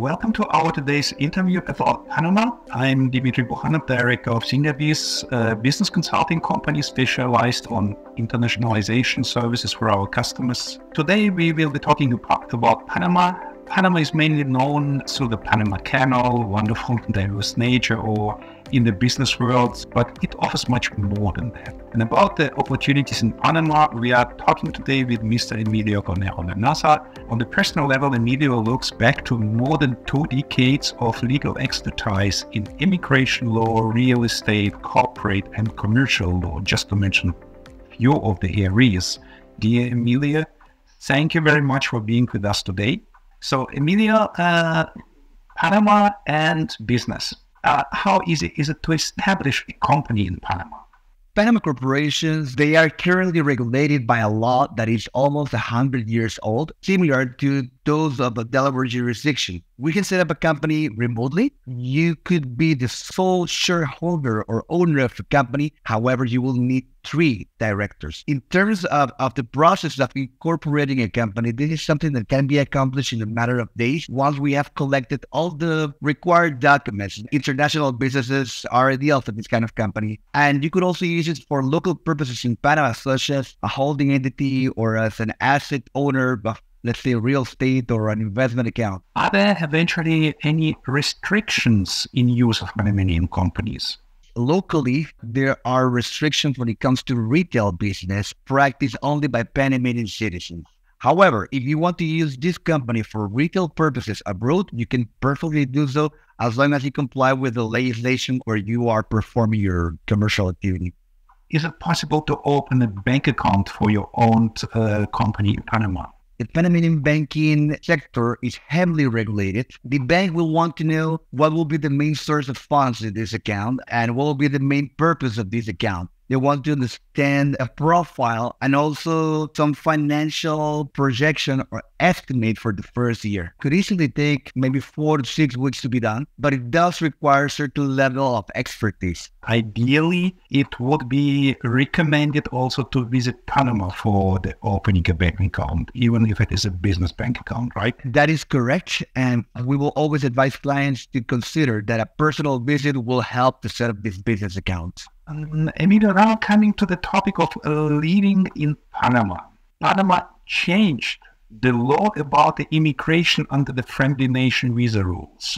welcome to our today's interview about Panama. I'm Dimitri Bukhanov, Director of a business consulting company specialized on internationalization services for our customers. Today we will be talking about Panama, Panama is mainly known through the Panama Canal, wonderful diverse nature, or in the business world, but it offers much more than that. And about the opportunities in Panama, we are talking today with Mr. Emilio Cornero Nasa. On the personal level, Emilio looks back to more than two decades of legal expertise in immigration law, real estate, corporate, and commercial law, just to mention a few of the areas. Dear Emilio, thank you very much for being with us today. So, Emilio, uh, Panama and business. Uh, how easy is it to establish a company in Panama? Panama corporations, they are currently regulated by a law that is almost 100 years old, similar to those of the Delaware jurisdiction. We can set up a company remotely. You could be the sole shareholder or owner of the company. However, you will need three directors. In terms of, of the process of incorporating a company, this is something that can be accomplished in a matter of days once we have collected all the required documents. International businesses are ideal for this kind of company. And you could also use it for local purposes in Panama, such as a holding entity or as an asset owner let's say real estate or an investment account. Are there eventually any restrictions in use of Panamanian companies? Locally, there are restrictions when it comes to retail business practiced only by Panamanian citizens. However, if you want to use this company for retail purposes abroad, you can perfectly do so as long as you comply with the legislation where you are performing your commercial activity. Is it possible to open a bank account for your own uh, company in Panama? The Panamanian banking sector is heavily regulated. The bank will want to know what will be the main source of funds in this account and what will be the main purpose of this account. They want to understand a profile and also some financial projection or estimate for the first year. Could easily take maybe four to six weeks to be done, but it does require a certain level of expertise. Ideally, it would be recommended also to visit Panama for the opening a bank account, even if it is a business bank account, right? That is correct. And we will always advise clients to consider that a personal visit will help to set up this business account. Um, Emilio, now coming to the topic of uh, living in Panama. Panama changed the law about the immigration under the friendly nation visa rules.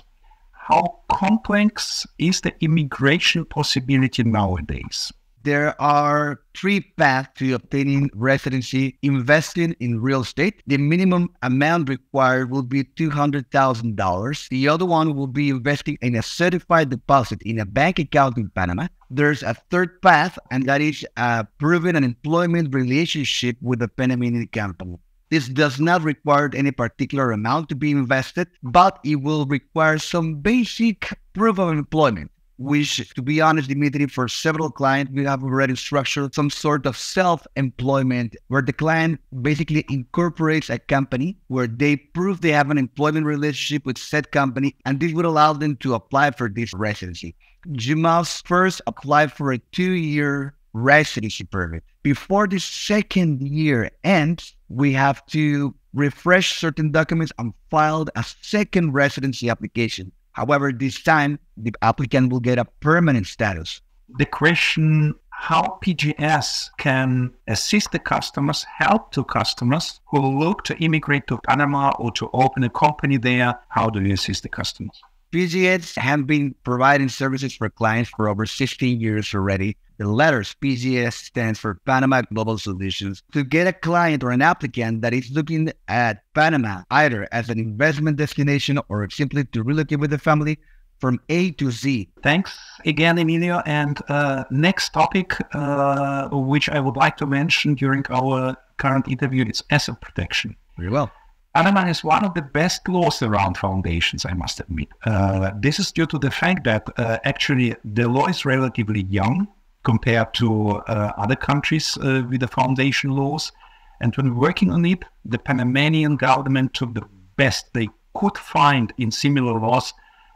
How complex is the immigration possibility nowadays? There are three paths to obtaining residency investing in real estate. The minimum amount required will be $200,000. The other one will be investing in a certified deposit in a bank account in Panama. There's a third path, and that is uh, proving an employment relationship with a Panamanian company. This does not require any particular amount to be invested, but it will require some basic proof of employment which, to be honest, Dimitri, for several clients, we have already structured some sort of self employment where the client basically incorporates a company where they prove they have an employment relationship with said company, and this would allow them to apply for this residency. You must first apply for a two year residency permit. Before the second year ends, we have to refresh certain documents and file a second residency application. However, this time the applicant will get a permanent status. The question how PGS can assist the customers, help to customers who look to immigrate to Panama or to open a company there. How do you assist the customers? PGS have been providing services for clients for over 16 years already. The letters PGS stands for Panama Global Solutions. To get a client or an applicant that is looking at Panama either as an investment destination or simply to relocate with the family from A to Z. Thanks again, Emilio. And uh, next topic, uh, which I would like to mention during our current interview, is asset protection. Very well. Panama is one of the best laws around foundations, I must admit. Uh, this is due to the fact that uh, actually the law is relatively young compared to uh, other countries uh, with the foundation laws. And when working on it, the Panamanian government took the best they could find in similar laws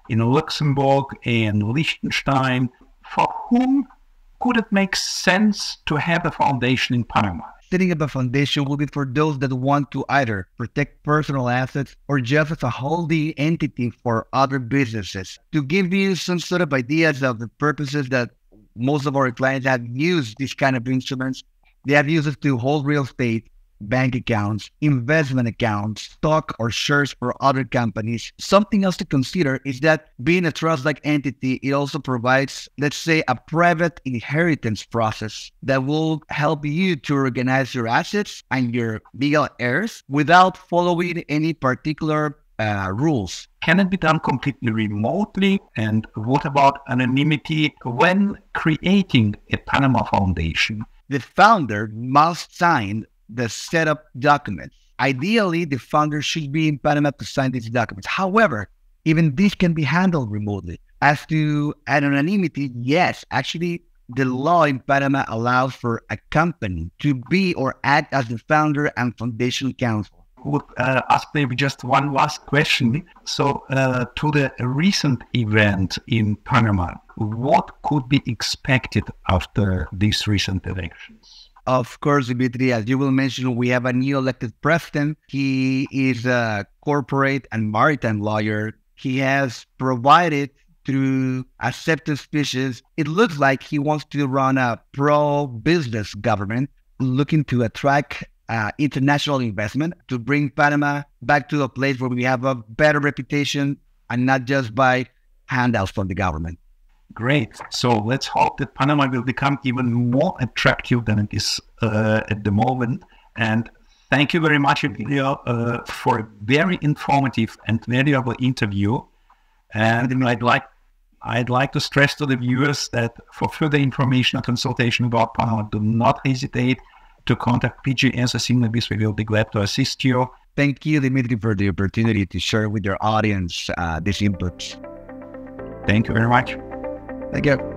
in Luxembourg and Liechtenstein. For whom could it make sense to have a foundation in Panama? setting up a foundation will be for those that want to either protect personal assets or just as a holding entity for other businesses. To give you some sort of ideas of the purposes that most of our clients have used these kind of instruments, they have used it to hold real estate bank accounts, investment accounts, stock or shares for other companies. Something else to consider is that being a trust like entity, it also provides, let's say, a private inheritance process that will help you to organize your assets and your legal heirs without following any particular uh, rules. Can it be done completely remotely? And what about anonymity when creating a Panama Foundation? The founder must sign the setup documents. Ideally, the founder should be in Panama to sign these documents. However, even this can be handled remotely. As to anonymity, yes, actually, the law in Panama allows for a company to be or act as the founder and foundation council. Would uh, ask maybe just one last question. So, uh, to the recent event in Panama, what could be expected after these recent elections? Of course, Dimitri, as you will mention, we have a new elected president. He is a corporate and maritime lawyer. He has provided through acceptance speeches. It looks like he wants to run a pro business government looking to attract uh, international investment to bring Panama back to a place where we have a better reputation and not just by handouts from the government. Great. So let's hope that Panama will become even more attractive than it is uh, at the moment. And thank you very much, Emilio, uh, for a very informative and valuable interview. And I'd like I'd like to stress to the viewers that for further information or consultation about Panama, do not hesitate to contact PGS or Signabis. We will be glad to assist you. Thank you, Dimitri, for the opportunity to share with your audience uh, these inputs. Thank you very much. Thank you.